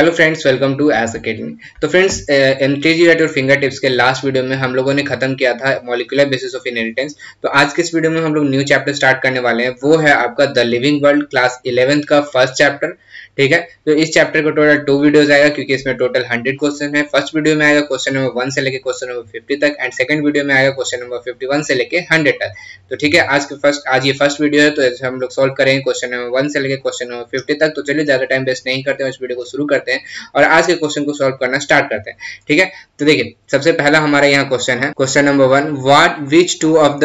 Hello friends welcome to S academy तो friends M T G at your fingertips के last video में हम लोगों ने खत्म किया था मॉलिकुलर बेसिस ऑफ़ इनहेरिटेंस तो आज के इस वीडियो में हम लोग न्यू चैप्टर स्टार्ट करने वाले हैं। वो है आपका the living world class eleventh का फ़र्स्ट चैप्टर ठीक है? तो इस चैप्टर का टोटल टू वीडियोस आएगा क्योंकि इसमें टोटल हंड्रेड क्वेश्चन है। फ़र्स्ट वीडियो में आएगा क्वेश्चन नंबर वन से लेकर क्वेश्चन नंबर फिफ्टी तक एंड सेकंड वीडियो में आएगा क्वेश्चन नंबर फिफ्टी वन से लेकर हंड्रेड तक। तो ठीक है, आज के फ़र्स्ट आज ये फ़र्स्ट वीडियो है तो हम लोग सोल्व करेंगे क्वेश्चन नंबर वन से लेकर क्वेश्चन नंबर फिफ्टी तक। तो चलिए, ज़्यादा टाइम वेस्ट नहीं करते हैं इस वीडियो को शुरू करते हैं और आज के क्वेश्चन को सोल्व करना स्टार्ट करते हैं। ठीक है? तो देखिए, सबसे पहला हमारा यहाँ क्वेश्चन है। Question number one what which two of the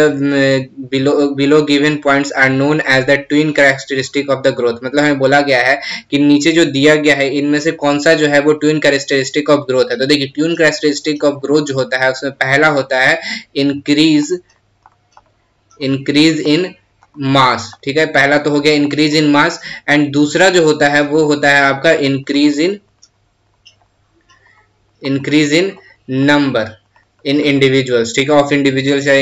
below below given points are known as the twin characteristic of the growth मतलब हमें बोला गया है कि नीचे जो दिया गया है, इनमें से कौन सा जो है वो ट्विन कैरेक्टरिस्टिक ऑफ़ ग्रोथ है? तो देखिए ट्विन कैरेक्टरिस्टिक ऑफ़ ग्रोथ जो होता है, उसमें पहला होता है इंक्रीज इंक्रीज इन मास ठीक है? पहला तो हो गया इंक्रीज इन मास एंड दूसरा जो होता है वो होता है आपका increase in increase in number in individuals ठीक है? ऑफ़ इंडिविजुअल्स या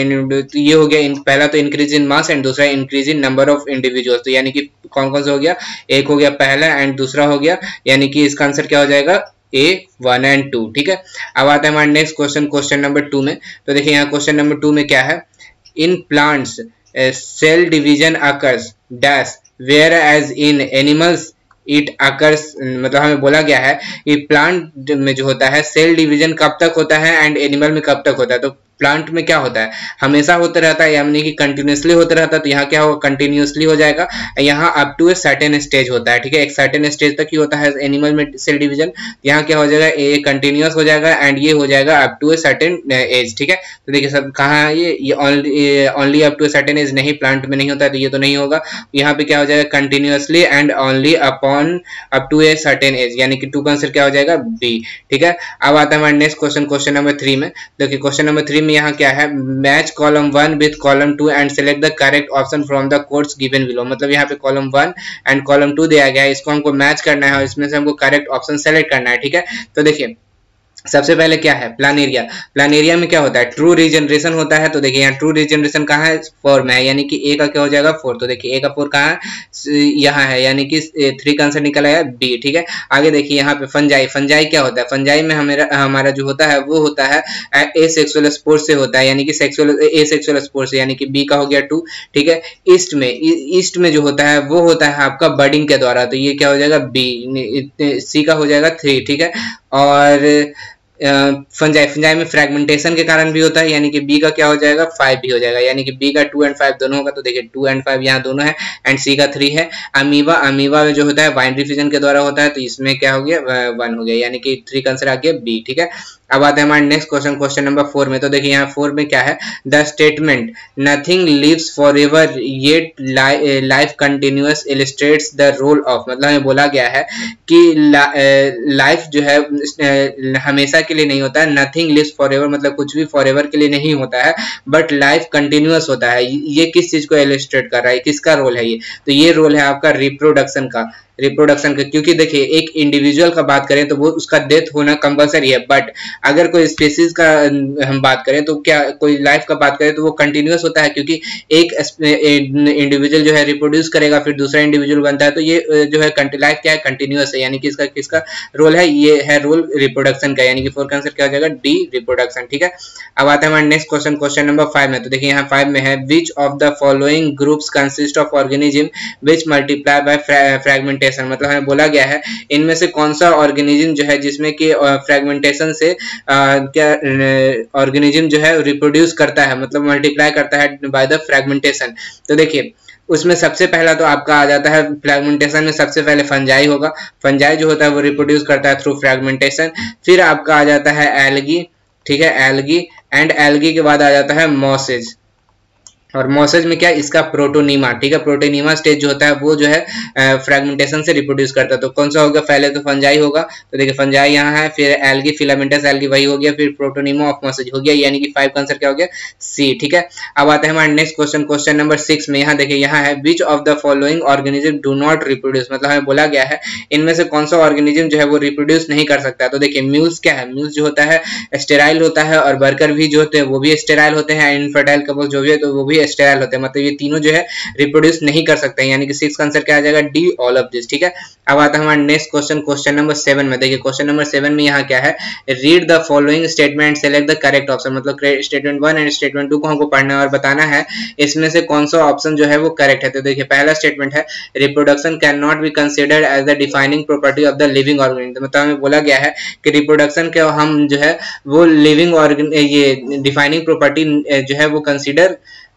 तो ये हो गया इन, पहला तो इंक्रीज इन मास एंड दूसरा increase in number of individuals तो यानी कि कौन कौन सा हो गया? एक हो गया पहला एंड दूसरा हो गया यानी कि इसका आंसर क्या हो जाएगा? ए वन एंड टू ठीक है? अब आता है हमारे next question question number two में तो देखिए यहाँ क्वेश्चन नंबर टू में क्या है? In plants cell division occurs dash whereas in animals it occurs मतलब हमें बोला गया है कि प्लांट में जो होता है सेल डिवीज़न कब तक होता है एंड एनिमल में कब तक होता है? तो प्लांट में क्या होता है? हमेशा होता रहता है, यानी कि कंटिन्यूसली होता रहता है तो यहाँ क्या होगा? कंटिन्यूसली हो जाएगा। यहाँ up to a certain stage होता है, ठीक है? एक सर्टेन स्टेज तक ही होता है एनिमल में सेल डिवीज़न यहाँ क्या हो जाएगा? ये कंटिन्यूस हो जाएगा एंड ये हो जाएगा up to a certain age ठीक है? तो देखिए सब कहाँ है ये? Only up to a certain age नहीं प्लांट में नहीं होता है तो ये तो नहीं होगा। यहाँ पे क्या हो जाएगा? Continuously and only upon up to a certain age यानी कि टू का आंसर क्या हो जाएगा? बी ठीक है? अब आता है हमारे next question question number three में। देखिए क्वेश्चन नंबर थ्री में यहाँ क्या है? Match column one with column two and select the correct option from the codes given below मतलब यहाँ पे column one and column two दिया गया है। इसको हमको मैच करना है और इसमें से हमको करेक्ट ऑप्शन सेलेक्ट करना है, ठीक है? तो देखिए सबसे पहले क्या है? प्लान एरिया प्लान एरिया में क्या होता है? ट्रू रीजनरेशन होता है तो देखिए यहाँ ट्रू रीजनरेशन कहाँ है? फोर में है, यानी कि ए का क्या हो जाएगा? फोर तो देखिए ए का फोर कहाँ है? यहाँ है, यानी कि थ्री का आंसर निकल आया बी ठीक है? आगे देखिए यहाँ पे फंजाई फंजाई क्या होता है? फंजाई में हमारा हमारा जो होता है, वो होता है, ए सेक्सुअल स्पोर्ट से होता है, यानी कि सेक्सुअल ए सेक्सुअल स्पोर्ट से, यानी कि बी का हो गया टू ठीक है? ईस्ट में ईस्ट में जो होता है, वो होता है आपका बर्डिंग के द्वारा तो ये क्या हो जाएगा? बी सी का हो जाएगा थ्री ठीक है? और फंजाई फंजाई में फ्रेगमेंटेशन के कारण भी होता है, यानी कि बी का क्या हो जाएगा? फाइव भी हो जाएगा। यानी कि बी का टू एंड फाइव दोनों होगा तो देखिए टू एंड फाइव यहाँ दोनों है एंड सी का थ्री है। अमीवा में जो होता है बाइंड्री फिजन के द्वारा होता है तो इसमें क्या हो गया? वन हो गया। यानी कि थ्री का आंसर आ गया बी ठीक है? अब आते हैं हमारे next question question number four में। तो देखिए यहाँ फोर में क्या है? The statement nothing lives forever yet life continues illustrates the role of मतलब हमें बोला गया है कि लाइफ जो है हमेशा के लिए नहीं होता है। नथिंग लिव्स फॉर एवर मतलब कुछ भी फॉर एवर के लिए नहीं होता है बट लाइफ कंटिन्यूस होता है। ये किस चीज़ को इलिस्ट्रेट कर रहा है? किसका रोल है ये? तो ये रोल है आपका रिप्रोडक्शन का। रिप्रोडक्शन का, क्योंकि देखिए, एक इंडिविजुअल का बात करें तो वो उसका डेथ होना कंपलसरी है बट अगर कोई स्पेसिस का हम बात करें तो क्या कोई लाइफ का बात करें तो वो कंटिन्यूस होता है क्योंकि एक इंडिविजुअल जो है रिप्रोड्यूस करेगा, फिर दूसरा इंडिविजुअल बनता है तो ये जो है लाइफ क्या है? कंटिन्यूस है, यानी कि इसका, किसका रोल है? ये है रोल रिप्रोडक्शन का, यानी कि फोर आंसर क्या हो जाएगा? डी रिप्रोडक्शन ठीक है? अब आता है हमारे next question question number five में तो देखिए यहाँ फाइव में है which of the following groups consist of organism which multiply by fragmentation मतलब हमें बोला गया है, इनमें से कौन सा ऑर्गेनिज्म जो है जिसमें कि फ्रेगमेंटेशन से क्या ऑर्गेनिज्म जो है रिप्रोड्यूस करता है मतलब मल्टीप्लाई करता है बाय द फ्रेगमेंटेशन तो देखिए, उसमें सबसे पहला तो आपका आ जाता है फ्रेगमेंटेशन में सबसे पहले फंजाई होगा। फंजाई जो होता है, वो रिप्रोड्यूस करता है थ्रू फ्रेगमेंटेशन फिर आपका आ जाता है एलगी ठीक है एलगी एंड एलगी के बाद आ जाता है मॉसेज और मोसेज में क्या इसका प्रोटोनीमा ठीक है? प्रोटोनीमा स्टेज जो होता है, वो जो है फ्रेगमेंटेशन से रिप्रोड्यूस करता है। तो कौन सा होगा? पहले तो फंजाई होगा। तो देखिए फंजाई यहाँ है, फिर एल्गी फिलामेंटस एल्गी वही हो गया। फिर प्रोटोनीमा ऑफ़ मोसेज हो गया। यानी कि फाइव आंसर क्या हो गया? सी ठीक है? अब आते हैं हमारे next question question number six में। यहाँ देखिए, यहाँ है which of the following organism do not reproduce मतलब हमें बोला गया है, इनमें से कौन सा ऑर्गेनिज्म जो है, वो रिप्रोड्यूस नहीं कर सकता। तो देखिए म्यूज क्या है? म्यूज जो होता है स्टेराइल होता है और बर्कर भी जो होते हैं, वो भी स्टेराइल होते हैं। इनफर्टाइल कपल जो भी है तो वो भी स्टेराइल होते हैं। मतलब ये तीनों जो है रिप्रोड्यूस नहीं कर सकते हैं। यानी कि सिक्स आंसर क्या आ जाएगा? डी ऑल ऑफ़ दिस ठीक है? अब आता है हमारा next question question number seven में। देखिए क्वेश्चन नंबर सेवन में यहाँ क्या है? Read the following statement select the correct option मतलब statement one and statement two को हमको पढ़ना और बताना है, इसमें से कौन सा ऑप्शन जो है वो करेक्ट है। तो देखिए, पहला स्टेटमेंट है reproduction can not be considered as the defining property of the living organism मतलब हमें बोला गया है कि रिप्रोडक्शन के हम जो है, वो लिविंग ऑर्गन ये डिफाइनिंग प्रॉपर्टी जो है वो कंसिडर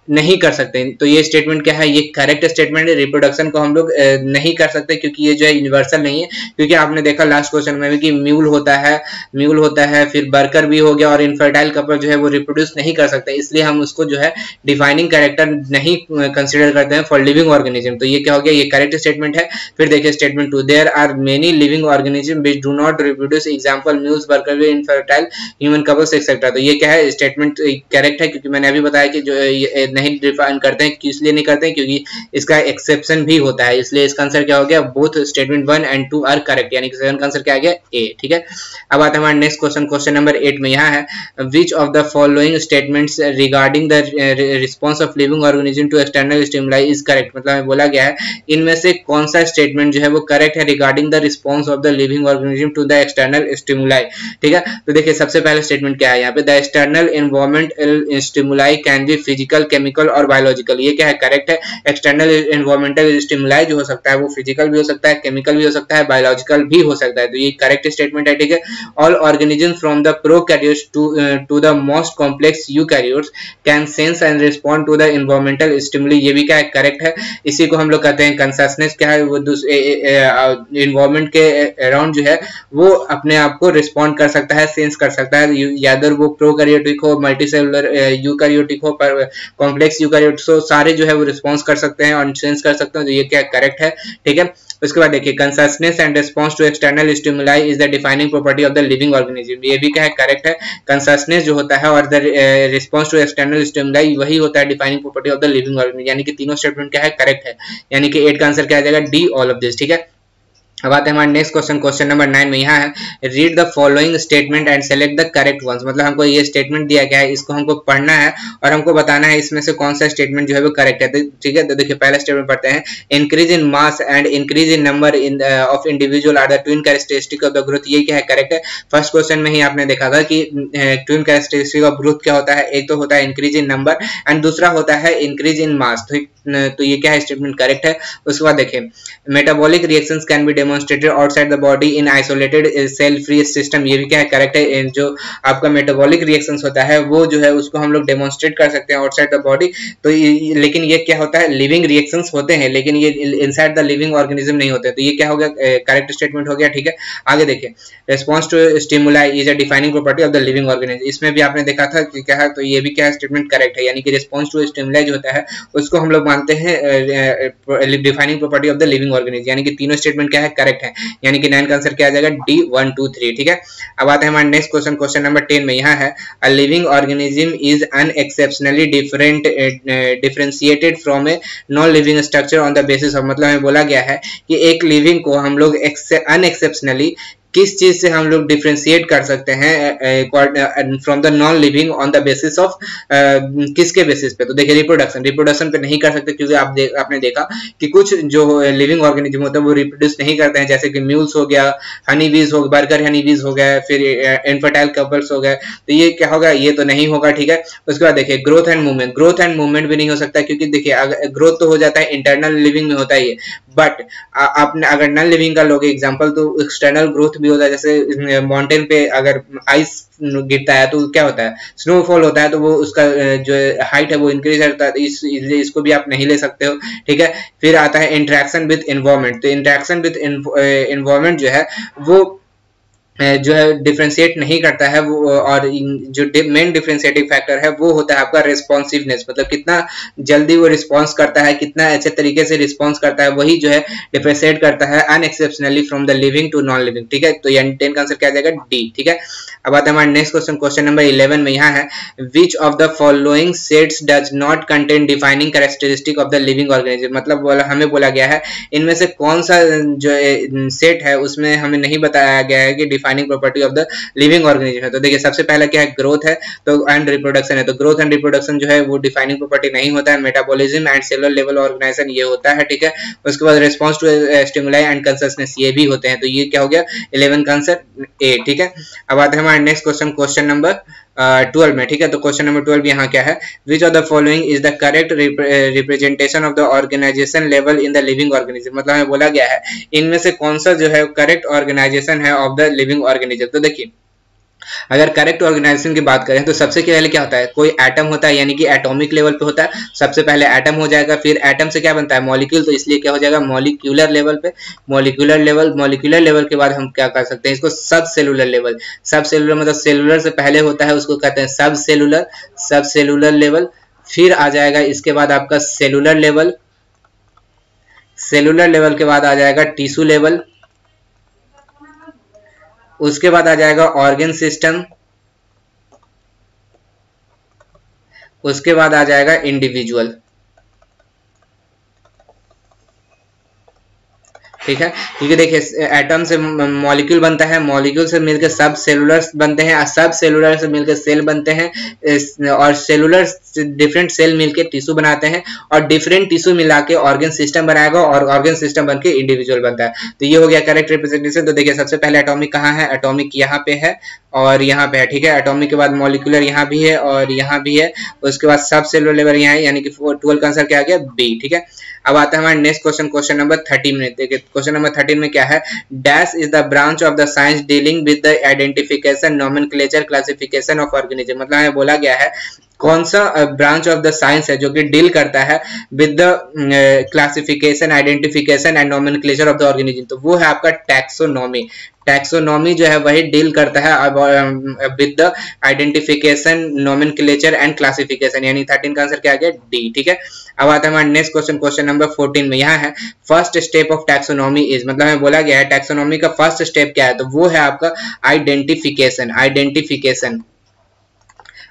नहीं कर सकते। तो ये स्टेटमेंट क्या है? ये करेक्ट स्टेटमेंट है। रिप्रोडक्शन को हम लोग नहीं कर सकते क्योंकि ये जो है यूनिवर्सल नहीं है। क्योंकि आपने देखा लास्ट क्वेश्चन में भी कि म्यूल होता है म्यूल होता है, फिर बर्कर भी हो गया और इनफर्टाइल कपल जो है वो रिप्रोड्यूस नहीं कर सकते। इसलिए हम उसको जो है डिफाइनिंग कैरेक्टर नहीं कंसिडर करते हैं फॉर लिविंग ऑर्गेनिज्म तो ये क्या हो गया? ये करेक्ट स्टेटमेंट है। फिर देखिए statement two there are many living organism which do not reproduce example mules worker infertile human couples etcetera तो ये क्या है? स्टेटमेंट करेक्ट है क्योंकि मैंने अभी बताया कि जो नहीं डिफाइन करते हैं इसलिए नहीं करते हैं, क्योंकि इसका एक्सेप्शन भी होता है। इसलिए इसका आंसर क्या हो गया? Both statement one and two are correct यानी कि सेवन का आंसर क्या आ गया? ए ठीक है? अब आते हैं हमारे next question question number eight में। यहाँ है which of the following statements regarding the response of living organism to external stimuli is correct मतलब बोला गया है, इनमें से कौन सा स्टेटमेंट जो है वो करेक्ट है regarding the response of the living organism to the external stimuli ठीक है? तो देखिए, सबसे पहले स्टेटमेंट क्या है? यहाँ पे the external environment stimuli can be physical chemical और बायोलॉजिकल ये क्या है? करेक्ट है। एक्सटर्नल इन्वायरमेंटल स्टिमुलाई जो हो सकता है, वो फ़िज़िकल भी हो सकता है केमिकल भी हो सकता है बायोलॉजिकल भी हो सकता है। तो ये करेक्ट स्टेटमेंट है, ठीक है? All organism from the prokaryotes to to the most complex eukaryotes can sense and respond to the environmental stimuli ये भी क्या है? करेक्ट है। इसी को हम लोग कहते हैं कंसनेस क्या है? वो इन्वायरमेंट के अराउंड जो है, वो अपने आप को रिस्पॉन्ड कर सकता है सेंस कर सकता है। यादर वो प्रोकैरियोटिक हो मल्टीसेलुलर यूकैरियोटिक हो कॉम्प्लेक्स यूकैरियोट सो सारे जो है वो रिस्पॉन्स कर सकते हैं और सेंस कर सकते हैं तो ये क्या करेक्ट है? ठीक है? उसके बाद देखिए consciousness and response to external stimuli is the defining property of the living organism ये भी क्या है? करेक्ट है। कंसनेस जो होता है और the response to external stimuli वही होता है defining property of the living organism यानी कि तीनों स्टेटमेंट क्या है? करेक्ट है। यानी कि एट का आंसर क्या आ जाएगा? डी ऑल ऑफ़ दिस ठीक है? अब आते हैं हमारे next question question number nine में। यहाँ है read the following statement and select the correct ones मतलब हमको ये स्टेटमेंट दिया गया है, इसको हमको पढ़ना है और हमको बताना है इसमें से कौन सा स्टेटमेंट जो है वो करेक्ट है। ठीक है तो देखिए पहला स्टेटमेंट पढ़ते हैं। Increase in mass and increase in number of individual are the twin characteristic of the growth ये क्या है करेक्ट है? फ़र्स्ट क्वेश्चन में ही आपने देखा था कि ट्विन कैरेक्टरिस्टिक ऑफ़ ग्रोथ क्या होता है? एक तो होता है इंक्रीज इन नंबर एंड दूसरा होता है इंक्रीज इन मास तो ये क्या है स्टेटमेंट करेक्ट है? उसके बाद देखिए metabolic reaction can be demonstrated outside the body in isolated cell free system ये भी क्या है? करेक्ट है? जो आपका मेटाबॉलिक रिएक्शंस होता है, वो जो है, उसको हम लोग डेमोन्स्ट्रेट कर सकते हैं आउटसाइड द बॉडी तो लेकिन ये क्या होता है? लिविंग रिएक्शंस होते हैं, लेकिन ये इनसाइड द लिविंग ऑर्गेनिज्म नहीं होते। तो ये क्या हो गया? करेक्ट स्टेटमेंट हो गया, ठीक है? आगे देखिए। Response to stimuli is a defining property of the living organism इसमें भी आपने देखा था कि क्या है तो ये भी क्या है? स्टेटमेंट करेक्ट है। यानी कि रेस्पॉन्स टू स्टिमुलाई जो होता है, उसको हम लोग मानते हैं defining property of the living organism यानी कि तीनों स्टेटमेंट क्या है? करेक्ट है। यानी कि नाइन का आंसर क्या आ जाएगा? डी वन टू थ्री ठीक है? अब आते हैं हमारे next question question number ten में। यहाँ है a living organism is unexceptionally different differentiated from a non living structure on the basis of मतलब हमें बोला गया है कि एक लिविंग को हम लोग अनएक्सेप्शनली किस चीज़ से हम लोग डिफ्रेंशिएट कर सकते हैं from the non living on the basis of किसके बेसिस पे? तो देखिए रिप्रोडक्शन रिप्रोडक्शन पे नहीं कर सकते क्योंकि आप दे, आपने देखा कि कुछ जो लिविंग ऑर्गेनिज्म होता है वो रिप्रोड्यूस नहीं करते हैं। जैसे कि म्यूल्स हो गया हनी बीज हो बर्गर हनी बीज हो गया फिर इनफर्टाइल कपल्स हो गए तो ये क्या होगा? ये तो नहीं होगा ठीक है? उसके बाद देखिए growth and movement growth and movement भी नहीं हो सकता क्योंकि देखिए ग्रोथ तो हो जाता है इंटरनल लिविंग में होता ही है। बट आपने अगर नॉन लिविंग का लोगे एग्ज़ाम्पल तो एक्सटर्नल ग्रोथ भी होता है, जैसे माउंटेन पे अगर आइस गिरता है तो क्या होता है? स्नोफॉल होता है तो वो उसका जो हाइट है वो इंक्रीज करता है इस इसको भी आप नहीं ले सकते हो, ठीक है? फिर आता है इंट्रैक्शन विद इन्वायरमेंट तो इंट्रैक्शन विद इन्वायरमेंट जो है, वो जो है डिफ्रेंशिएट नहीं करता है वो, और जो मेन डिफ्रेंशिएटिंग फैक्टर है, वो होता है आपका रिस्पॉन्सिवनेस मतलब कितना जल्दी वो रिस्पॉन्स करता है, कितना अच्छे तरीके से रिस्पॉन्स करता है, वही जो है डिफ्रेंशिएट करता है unexceptionally from the living to non living ठीक है? तो टेन का आंसर क्या जाएगा? डी ठीक है? अब आते हैं हमारे next question question number eleven में यहाँ है which of the following sets does not contain defining characteristic of the living organism मतलब बोला, हमें बोला गया है, इनमें से कौन सा, जो सेट है, उसमें हमें नहीं बताया गया है कि defining property of the living organism है। तो देखिए, सबसे पहला क्या है ग्रोथ है तो एंड रिप्रोडक्शन है। तो ग्रोथ एंड रिप्रोडक्शन जो है, वो डिफाइनिंग प्रॉपर्टी नहीं होता है metabolism and cellular level organization ये होता है, ठीक है? उसके बाद response to stimuli and consciousness ये भी होते हैं। तो ये क्या हो गया इलेवन आंसर ए ठीक है? अब आते हैं हमारे next question question number twelve में, ठीक है? तो क्वेश्चन नंबर ट्वेल्व यहाँ क्या है? Which of the following is the correct representation of the organization level in the living organism मतलब हमें बोला गया है, इनमें से कौन सा जो है करेक्ट ऑर्गेनाइजेशन है ऑफ़ द लिविंग ऑर्गेनिज्म तो देखिए अगर करेक्ट ऑर्गेनाइजेशन की बात करें तो सबसे पहले क्या होता है? कोई एटम होता है, यानी कि एटॉमिक लेवल पे होता है। सबसे पहले एटम हो जाएगा, फिर एटम से क्या बनता है? मॉलिक्यूल तो इसलिए क्या हो जाएगा? मॉलिक्यूलर लेवल पे। मॉलिक्यूलर लेवल मॉलिक्यूलर लेवल के बाद हम क्या कर सकते हैं? इसको सब सेलुलर लेवल सब सेलुलर मतलब सेलुलर से पहले होता है, उसको कहते हैं सब सेलुलर सब सेलुलर लेवल फिर आ जाएगा, इसके बाद आपका सेलुलर लेवल सेलुलर लेवल के बाद आ जाएगा टिश्यू लेवल उसके बाद आ जाएगा ऑर्गेन सिस्टम उसके बाद आ जाएगा इंडिविजुअल ठीक है? क्योंकि देखिए एटम से मॉलिक्यूल बनता है मॉलिक्यूल से मिलकर सब सेलुलर बनते हैं सब सेलुलर से मिलकर सेल बनते हैं और सेलुलर डिफरेंट सेल मिलकर टिश्यू बनाते हैं, और डिफरेंट टिश्यू मिला के ऑर्गेन सिस्टम बनाएगा, और ऑर्गन सिस्टम बन के इंडिविजुअल बनता है। तो ये हो गया करेक्ट रिप्रेजेंटेशन तो देखिए, सबसे पहले एटॉमिक कहाँ है? एटॉमिक यहाँ पे है, और यहाँ पे है, ठीक है? एटॉमिक के बाद मॉलिकुलर यहाँ भी है, और यहाँ भी है, उसके बाद सब सेलुलर लेवल यहाँ यानी कि ट्वेल्व का आंसर क्या आ गया? बी ठीक है? अब आता है हमारा next question question number thirty में देखिए क्वेश्चन नंबर थर्टीन में क्या है? Dash is the branch of the science dealing with the identification nomen classification of organism मतलब बोला गया है कौन सा ब्रांच ऑफ़ द साइंस है जो कि डील करता है with the classification identification and nomen of the organism तो वो है आपका टैक्सोनॉमी टैक्सोनॉमी जो है वही डील करता है with the identification nomenclature and classification यानी थर्टीन का आंसर क्या आ गया? डी ठीक है? अब आता है हमारा next question question number fourteen में। यहाँ है first step of taxonomy is मतलब हमें बोला गया है टैक्सोनॉमी का फ़र्स्ट स्टेप क्या है? तो वो है आपका आइडेंटिफिकेशन आइडेंटिफिकेशन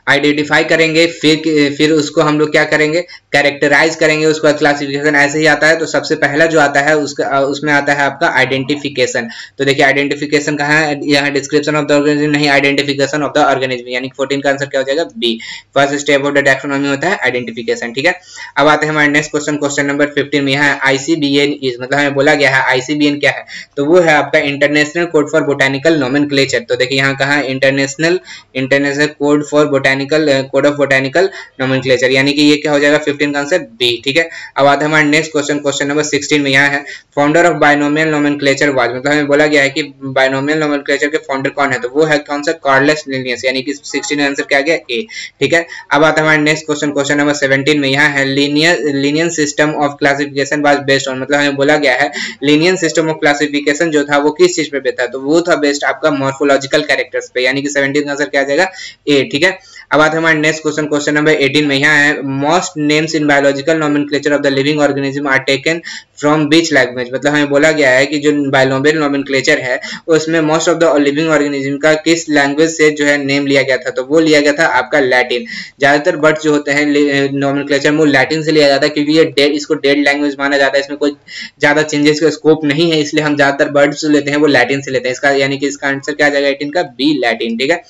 आइडेंटिफाई करेंगे, फिर फिर उसको हम लोग क्या करेंगे? कैरेक्टराइज करेंगे उसका क्लासिफिकेशन। ऐसे ही आता है तो सबसे पहला जो आता है, उसका उसमें आता है आपका आइडेंटिफिकेशन। तो देखिए, आइडेंटिफिकेशन कहा है? यहाँ डिस्क्रिप्शन ऑफ़ द ऑर्गेनिज्म नहीं, आइडेंटिफिकेशन ऑफ़ द ऑर्गेनिज्म यानी फोर्टीन का आंसर क्या हो जाएगा? B first step of the taxonomy होता है आइडेंटिफिकेशन, ठीक है? अब आते हैं हमारे next question question number fifteen में। यहाँ आईसीबीएन मतलब हमें बोला गया है आईसीबीएन क्या है? तो वो है आपका international code for botanical nomen तो देखिए, यहाँ कहा international international code for botanical botanical code of botanical nomenclature यानी कि ये क्या हो जाएगा 15 का आंसर बी ठीक है? अब आता है हमारा नेक्स्ट क्वेश्चन क्वेश्चन नंबर 16 में यहाँ है founder of binomial nomenclature was मतलब हमें बोला गया है कि बायनोमियल नोमेनक्लेचर के फाउंडर कौन है तो वो है कौन सा? कार्लेस लिनियस यानी कि 16 आंसर क्या गया? ए ठीक है? अब आता है हमारा नेक्स्ट क्वेश्चन क्वेश्चन नंबर 17 में यहाँ है Linnaean system of classification was based on मतलब हमें बोला गया है लीनियन सिस्टम ऑफ़ क्लासिफिकेशन जो था, वो किस चीज़ पे था? तो वो था बेस्ड आपका मॉर्फोलॉजिकल कैरेक्टर्स पे, यानी कि 17 का आंसर क्या आ जाएगा? ए ठीक है? अब आते हमारे नेक्स्ट क्वेश्चन क्वेश्चन नंबर 18 में। यहाँ है most names in biological nomenclature of the living organism are taken from which language मतलब हमें बोला गया है कि जो बायोलोबियल नोमेनक्लेचर है, उसमें most of the living organism का किस लैंग्वेज से जो है नेम लिया गया था? तो वो लिया गया था आपका लैटिन ज़्यादातर बर्ड्स जो होते हैं नोमेनक्लेचर में लैटिन से लिया जाता है, क्योंकि ये डेड इसको डेड लैंग्वेज माना जाता है। इसमें कोई ज़्यादा चेंजेस का स्कोप नहीं है, इसलिए हम ज़्यादातर बर्ड्स जो लेते हैं, वो लैटिन से लेते हैं। इसका, यानी कि इसका आंसर क्या जाएगा एटीन का? बी लैटिन ठीक है?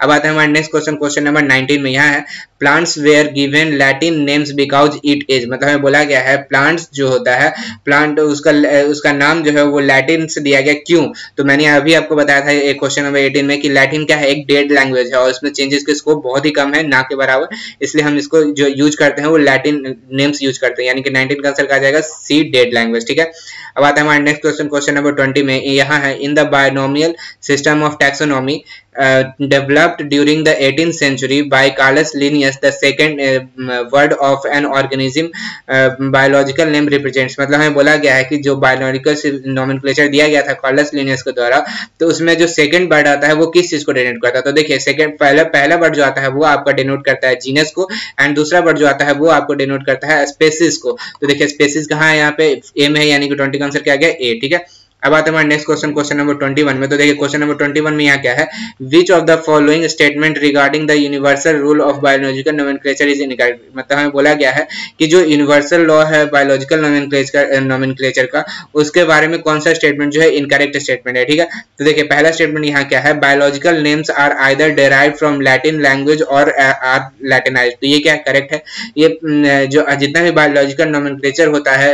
अब आते हैं हमारे नेक्स्ट क्वेश्चन क्वेश्चन नंबर 19 में। यहाँ है plants were given Latin names because it is मतलब हमें बोला गया है प्लांट्स जो होता है प्लांट उसका उसका नाम जो है वो लैटिन से दिया गया। क्यों? तो मैंने अभी आपको बताया था एक क्वेश्चन नंबर 18 में कि लैटिन क्या है? एक डेड लैंग्वेज है और इसमें चेंजेस के स्कोप बहुत ही कम है, ना के बराबर। इसलिए हम इसको जो यूज़ करते हैं, वो लैटिन नेम्स यूज़ करते हैं। यानी कि नाइनटीन का आंसर कहा जाएगा सी डेड लैंग्वेज ठीक है? अब आता है हमारे next question question number twenty में। यहाँ है in the binomial system of taxonomy Uh, developed during the 18th century by Carlos Linnaeus, the second uh, word of an organism uh, biological name represents. मतलब हमें बोला गया है कि जो बायोलॉजिकल नोमेनक्लेचर दिया गया था कार्लस लिनियस के द्वारा तो उसमें जो सेकंड वर्ड आता है वो किस चीज़ को डिनोट करता है? तो देखिए सेकंड पहला पहला वर्ड जो आता है वो आपका डिनोट करता है जीनस को एंड दूसरा वर्ड जो आता है वो आपको डिनोट करता है स्पेसिस को. तो देखिए स्पेसिस कहाँ है? यहाँ पे एम है यानी कि ट्वेंटी का आंसर क्या गया? ए ठीक है? अब आते हैं next question question number twenty one में। तो देखिए क्वेश्चन नंबर ट्वेंटी वन में यहाँ क्या है? Which of the following statement regarding the universal rule of biological nomenclature is incorrect मतलब हमें बोला गया है कि जो यूनिवर्सल लॉ है बायोलॉजिकल नोमेनक्लेचर का, उसके बारे में कौन सा स्टेटमेंट जो है इनकरेक्ट स्टेटमेंट है, ठीक है? तो देखिए, पहला स्टेटमेंट यहाँ क्या है? Biological names are either derive from Latin language or are Latinise तो ये क्या करेक्ट है? ये जो, जितना भी बायोलॉजिकल नोमेनक्लेचर होता है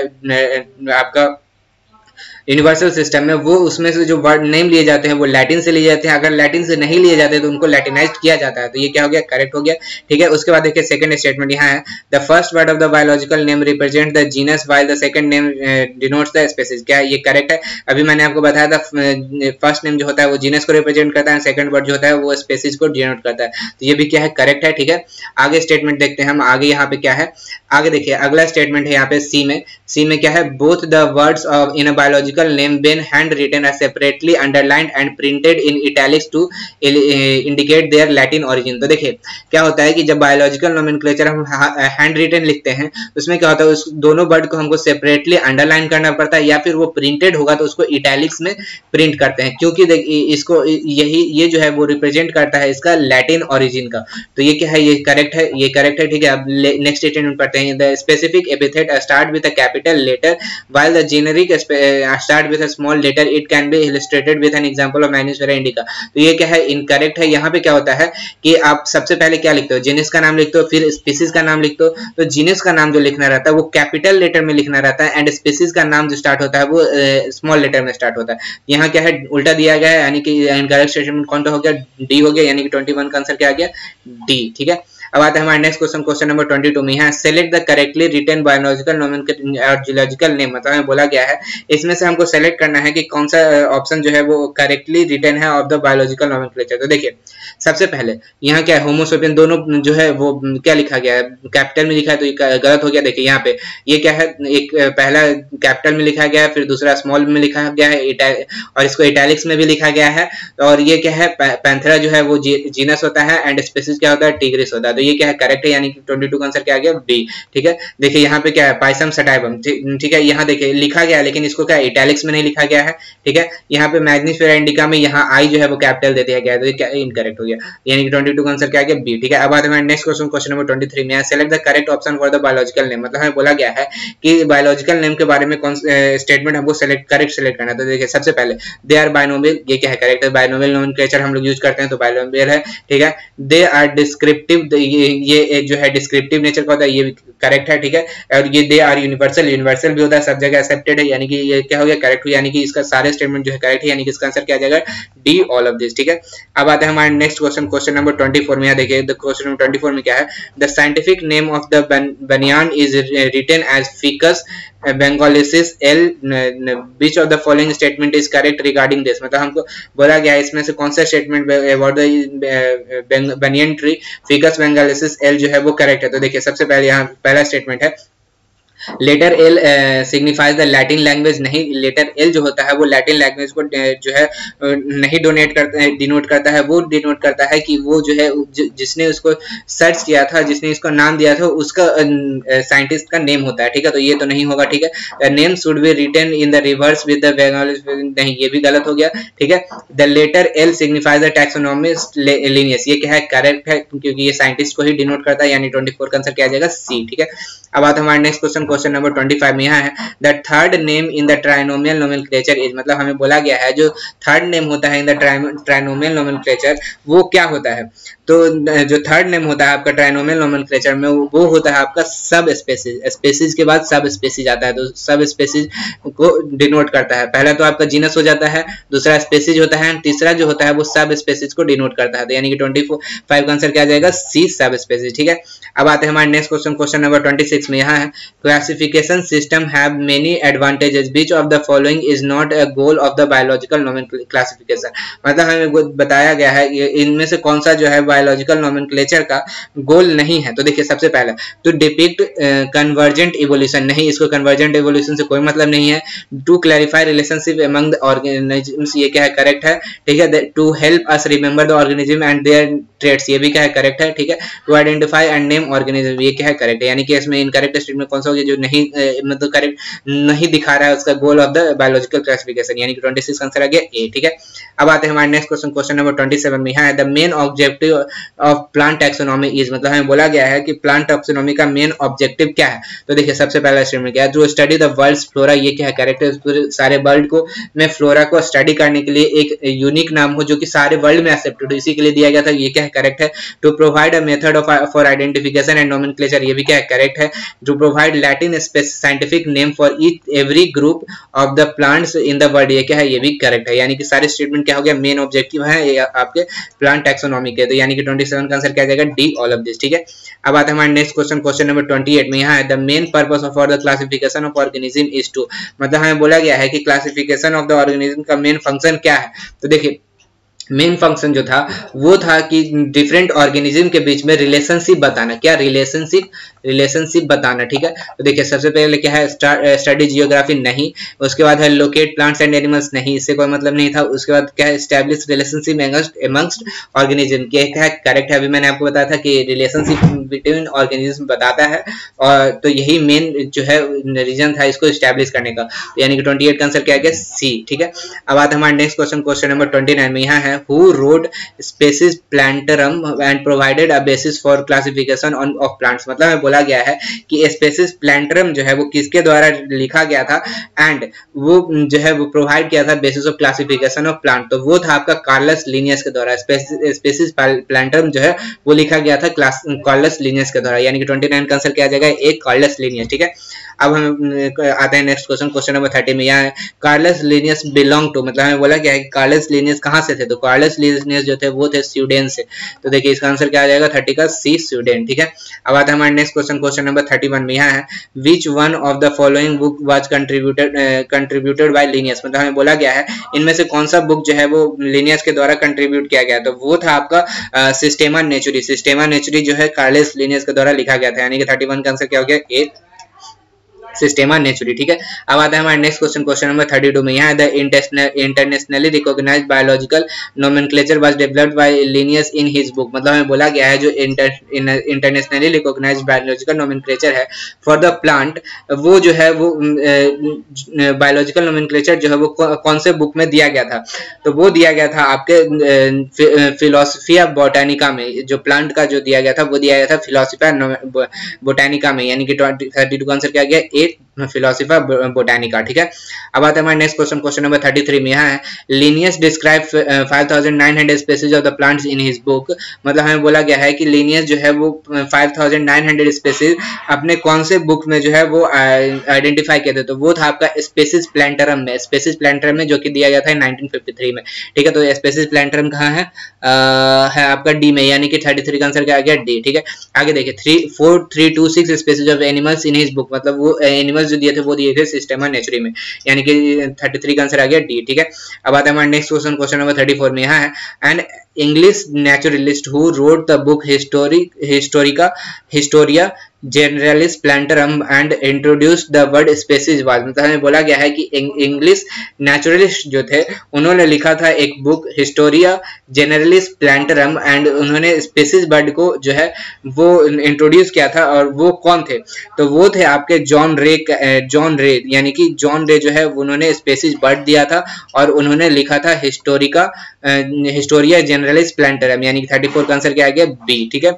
आपका यूनिवर्सल सिस्टम में, वो उसमें से जो वर्ड नेम लिए जाते हैं, वो लैटिन से लिए जाते हैं। अगर लैटिन से नहीं लिए जाते तो उनको लैटिनाइज किया जाता है। तो ये क्या हो गया? करेक्ट हो गया। ठीक है, उसके बाद देखिए सेकंड स्टेटमेंट यहाँ है। The first word of the biological name represent the genus while the second name denotes the species क्या ये करेक्ट है? अभी मैंने आपको बताया था फ़र्स्ट नेम जो होता है, वो जीनस को रिप्रेजेंट करता है। सेकंड वर्ड जो होता है, वो स्पेसिस को डिनोट करता है। तो ये भी क्या है? करेक्ट है, ठीक है? आगे स्टेटमेंट देखते हैं हम। आगे यहाँ पे क्या है? आगे देखिए, अगला स्टेटमेंट है यहाँ पे सी में। सी में क्या है? Both the words of in a biological name when hand written are separately underlined and printed in italics to indicate their Latin origin तो देखिए, क्या होता है कि जब बायोलॉजिकल नोमेनक्लेचर हम हैंड रिटन लिखते हैं उसमें क्या होता है, उस दोनों वर्ड को हमको सेपरेटली अंडरलाइन करना पड़ता है या फिर वो प्रिंटेड होगा तो उसको इटैलिक्स में प्रिंट करते हैं। क्योंकि इसको यही, ये जो है वो रिप्रेजेंट करता है इसका लैटिन ओरिजिन का। तो ये क्या है, ये करेक्ट है, ये करेक्ट है, ठीक है। अब नेक्स्ट स्टेटमेंट पढ़ते हैं। The specific epithet start with a capital letter while the generic start with a small letter. It can be illustrated with an example of Magnusfera indica. तो ये क्या है? इनकरेक्ट है। यहाँ पे क्या होता है कि आप सबसे पहले क्या लिखते हो? जीनिस का नाम लिखते हो, फिर स्पीसीज का नाम लिखते हो। तो जीनिस का नाम जो लिखना रहता है, वो कैपिटल लेटर में लिखना रहता है एंड स्पीसीज का नाम जो स्टार्ट होता है, वो स्मॉल लेटर में स्टार्ट होता है। यहाँ क्या है? उल्टा दिया गया है, यानी कि इनकरेक्ट स्टेटमेंट कौन सा हो गया? डी हो गया, यानी कि ट्वेंटी का आंसर क्या आ गया। डी ठीक है? अब आते हैं हमारे नेक्स्ट क्वेश्चन क्वेश्चन नंबर 22 में। यहाँ select the correctly written biological or zoological name मतलब हमें बोला गया है, इसमें से हमको सेलेक्ट करना है कि कौन सा ऑप्शन जो है वो करेक्टली रिटर्न है ऑफ़ द बायोलॉजिकल नोमेनक्लेचर तो देखिए, सबसे पहले, यहाँ क्या है होमोसोपियन दोनों जो है वो, क्या लिखा गया है? कैपिटल में लिखा है तो ये गलत हो गया। देखिए, यहाँ पे, ये क्या है, एक पहला कैपिटल में लिखा गया है, फिर दूसरा स्मॉल में लिखा गया है और इसको इटैलिक्स में भी लिखा गया है। और ये क्या है पैंथरा जो है वो जीनस होता है एंड स्पेसिस क्या होता है टिग्रिस होता है। तो ये क्या है करेक्ट है, यानी कि 22 का आंसर क्या आ गया? बी ठीक है? देखिए, यहाँ पे क्या है पाइसम सटाइबम ठीक है? यहाँ देखिए, लिखा गया लेकिन इसको क्या इटैलिक्स में नहीं लिखा गया है। ठीक है? यहाँ पे मैग्नीफेरा इंडिका में यहाँ आई जो है, वो कैपिटल दे दिया गया है तो क्या इनकरेक्ट हो गया। यानी कि 22 का आंसर क्या आ गया? बी ठीक है? अब आते हैं नेक्स्ट क्वेश्चन क्वेश्चन नंबर 23 में। Select the correct option for the biological name मतलब हमें बोला गया है कि बायोलॉजिकल नेम के बारे में कौन स्टेटमेंट हमको सेलेक्ट करेक्ट सेलेक्ट करना है। तो देखिए, सबसे पहले दे आर बायनोमियल ये क्या है करेक्ट है? बायनोमियल नोमेनक्लेचर हम लोग यूज़ करते हैं तो बायनोमियल है। ठीक है? दे आर डिस्क्रिप्टिव ये ये जो है डिस्क्रिप्टिव नेचर का होता है, ये करेक्ट है, ठीक है? और ये दे आर यूनिवर्सल यूनिवर्सल भी होता है, सब जगह एक्सेप्टेड है, यानी कि ये क्या हो गया करेक्ट हुआ यानी कि इसका सारे स्टेटमेंट जो है करेक्ट है, यानी कि इसका आंसर क्या जाएगा? डी ऑल ऑफ़ दिस ठीक है? अब आते हैं हमारे नेक्स्ट क्वेश्चन क्वेश्चन नंबर 24 में, यहाँ देखिए क्वेश्चन नंबर 24 में क्या है? The scientific name of the banyan is written as Ficus benghalensis L which of the following statement is correct regarding this मतलब हमको बोला गया इसमें से कौन सा statement about the banyan tree Ficus benghalensis L जो है वो करेक्ट है। तो देखिए, सबसे पहले यहाँ, पहला स्टेटमेंट है letter L signifies the Latin language नहीं लेटर एल जो होता है वो लैटिन लैंग्वेज को जो है नहीं डोनेट करता है डिनोट करता है वो डिनोट करता है कि वो जो है ज, जिसने उसको सर्च किया था जिसने इसको नाम दिया था उसका साइंटिस्ट का नेम होता है ठीक है? तो ये तो नहीं होगा ठीक है? Name should be written in the reverse with the नहीं ये भी गलत हो गया ठीक है? The letter L signifies the taxonomist Linnaeus ये क्या है? करेक्ट है क्योंकि ये साइंटिस्ट को ही डिनोट करता है यानी 24 का आंसर क्या जाएगा सी ठीक है? अब आते हमारे नेक्स्ट क्वेश्चन क्वेश्चन नंबर 25 में यहाँ है the third name in the trinomial nomenclature is मतलब हमें बोला गया है, जो थर्ड नेम होता है इन द ट्राइनोमियल नोमेनक्लेचर वो क्या होता है? तो जो थर्ड नेम होता है आपका ट्राइनोमियल नोमेनक्लेचर में, वो होता है आपका सब स्पेसिस स्पेसिस के बाद सब स्पेसिस आता है तो सब स्पेसिस को डिनोट करता है। पहला तो आपका जीनस हो जाता है, दूसरा स्पेसिस होता है, तीसरा जो होता है, वो सब स्पेसिस को डिनोट करता है। तो यानी कि ट्वेंटी फाइव का आंसर क्या जाएगा? सी सब स्पेसिस ठीक है? अब आते हैं हमारे next question question number twenty six में। यहाँ है classification system have many advantages which of the following is not a goal of the biological classification मतलब हमें बताया गया है इनमें से कौन सा जो है बायोलॉजिकल नॉमेनक्लेचर का गोल नहीं है। तो देखिए, सबसे पहला तो डिपिक्ट कन्वर्जेंट इवोल्यूशन नहीं, इसको कन्वर्जेंट इवोल्यूशन से कोई मतलब नहीं है। To clarify relationship among organisms ये क्या है करेक्ट है, ठीक है? To help us remember the organism and their traits ये भी क्या है करेक्ट है, ठीक है? To identify and name organism ये क्या है करेक्ट है? यानी कि इसमें इनकरेक्ट स्टेटमेंट कौन सा हो गया जो नहीं मतलब करेक्ट नहीं दिखा रहा है उसका goal of the biological classification यानी कि 26 आंसर आ गया ए ठीक है? अब आते हैं हमारे नेक्स्ट क्वेश्चन क्वेश्चन नंबर 27 में। है the main objective of plant taxonomy is मतलब हमें बोला गया है कि प्लांट टैक्सोनॉमी का मेन ऑब्जेक्टिव क्या है? तो देखिए, सबसे पहला स्टेटमेंट क्या है? To study the world flora ये क्या है? करेक्ट है सारे वर्ल्ड को, में फ्लोरा को स्टडी करने के लिए एक यूनिक नाम हो, जो कि सारे वर्ल्ड में एक्सेप्टेड हो। इसी के लिए दिया गया था, ये क्या है? करेक्ट है। To provide a method of for identification and nomenclature ये भी क्या है? करेक्ट है। To provide Latin scientific name for each every group of the plants in the world ये क्या है? ये भी करेक्ट है। यानी कि सारे स्टेटमेंट क्या हो गया? मेन ऑब्जेक्टिव है आपके प्लांट टैक्सोनॉमी के। तो यानी कि 27 का आंसर क्या जाएगा? डी ऑल ऑफ़ दिस ठीक है? अब आते हैं हमारे नेक्स्ट क्वेश्चन क्वेश्चन नंबर 28 में। यहाँ है the main purpose of for the classification of organism is to मतलब हमें बोला गया है कि क्लासिफिकेशन ऑफ़ द ऑर्गेनिज्म का मेन फ़ंक्शन क्या है? तो देखिए मेन फ़ंक्शन जो था, वो था कि डिफरेंट ऑर्गेनिज्म के बीच में रिलेशनशिप बताना। क्या रिलेशनशिप रिलेशनशिप बताना, ठीक है? तो देखिए, सबसे पहले क्या है स्टडी जियोग्राफी नहीं। उसके बाद है लोकेट प्लांट्स एंड एनिमल्स नहीं। इससे कोई मतलब नहीं था। उसके बाद क्या है स्टैब्लिश रिलेशनशिप एमंगस्ट ऑर्गेनिज्म है करेक्ट है? अभी मैंने आपको बताया था कि रिलेशनशिप बिटवीन ऑर्गेनिज्म बताता है, और तो यही मेन जो है रीजन था इसको स्टैब्लिश करने का। यानी कि ट्वेंटी का आंसर क्या है सी ठीक है? अब आता हमारे next question question number twenty nine में। यहाँ है who wrote Species Plantarum and provided a basis for classification on, of plants? मतलब हमें बोला गया है कि स्पेसिस plantarum जो है वो किसके द्वारा लिखा गया था? एंड वो जो है वो प्रोवाइड किया था basis of classification of plant तो वो था आपका कार्लस लिनियस के द्वारा। स्पेसिस प्लांटरम जो है वो लिखा गया था क्लास कार्लस लिनियस के द्वारा। यानी कि 29 का आंसर क्या जाएगा एक कार्लस लिनियस ठीक है? अब हम आते हैं next question question number thirty में। यहाँ कार्लस लिनियस बिलोंग टू मतलब हमें बोला गया है कार्लस लिनियस कहाँ से थे? तो कार्लस लिनियस जो थे वो थे स्वीडन से। तो देखिए इसका आंसर क्या आ जाएगा? थर्टी का सी स्वीडन ठीक है? अब आते हैं हमारे next question question question number thirty one में यहाँ है which one of the following book was contributed contributed by Linnaeus मतलब हमें बोला गया है, इनमें से कौन सा बुक जो है वो लिनियस के द्वारा कंट्रीब्यूट किया गया? तो वो था आपका सिस्टेमा नेचुरी सिस्टेमा नेचुरी जो है कार्लेस लिनियस के द्वारा लिखा गया था, यानी कि थर्टी वन का आंसर क्या हो गया? ए सिस्टेमा नेचुरी ठीक है? अब आता है हमारे next question question number thirty two में। यहाँ the internationally recognise biological nomenclature was developed by Linnaeus in his book मतलब हमें बोला गया है जो इंटरनेशनली रिकॉग्नाइज बायोलॉजिकल नोमेनक्लेचर है। फॉर द प्लांट वो जो है, वो बायोलॉजिकल नोमेनक्लेचर जो है, वो कौन से बुक में दिया गया था? तो वो दिया गया था आपके फिलोसफी ऑफ़ बोटानिका में। जो प्लांट का जो दिया गया था, वो दिया गया था फिलोसफी बोटानिका में। यानी कि थर्टी टू आंसर क्या गया? ए फिलोसफर बोटानिका ठीक है? अब आता हमारे next question question number thirty three में यहाँ है Linnaeus describe five thousand nine hundred species of the plants in his book मतलब हमें बोला गया है कि लीनियस जो है वो five thousand nine hundred species अपने कौन से बुक में जो है वो आइडेंटिफाई किए थे? तो वो था आपका स्पेसिस प्लांटरम में। स्पेसिस प्लांटरम में जो कि दिया गया था नाइनटीन फिफ्टी थ्री में। ठीक है तो स्पेसिस प्लांटरम कहाँ है? आ, है आपका डी में यानी कि थर्टी थ्री का आंसर क्या आ गया? डी ठीक है? आगे देखिए three four three two six species of animals in his book मतलब वो एनिमल्स जो दिए थे, वो दिए थे सिस्टम नेचुरी में। यानी कि थर्टी थ्री का आंसर आ गया डी ठीक है? अब आता है हमारे next question question number thirty four में, यहाँ है। An English naturalist who wrote the book Historia Historia Historia Generalis Plantarum and introduce the word species was मतलब हमें बोला गया है कि इंग्लिश नेचुरलिस्ट जो थे, उन्होंने लिखा था एक book Historia Generalis Plantarum and उन्होंने स्पेसिस बर्ड को जो है, वो इंट्रोड्यूस किया था और वो कौन थे? तो वो थे आपके जॉन रे जॉन रे यानी कि जॉन रे जो है, उन्होंने स्पेसिस बर्ड दिया था और उन्होंने लिखा था हिस्टोरिका हिस्टोरिया जनरलिस्ट प्लांटरम यानी कि थर्टी फोर का आंसर क्या आ गया बी ठीक है?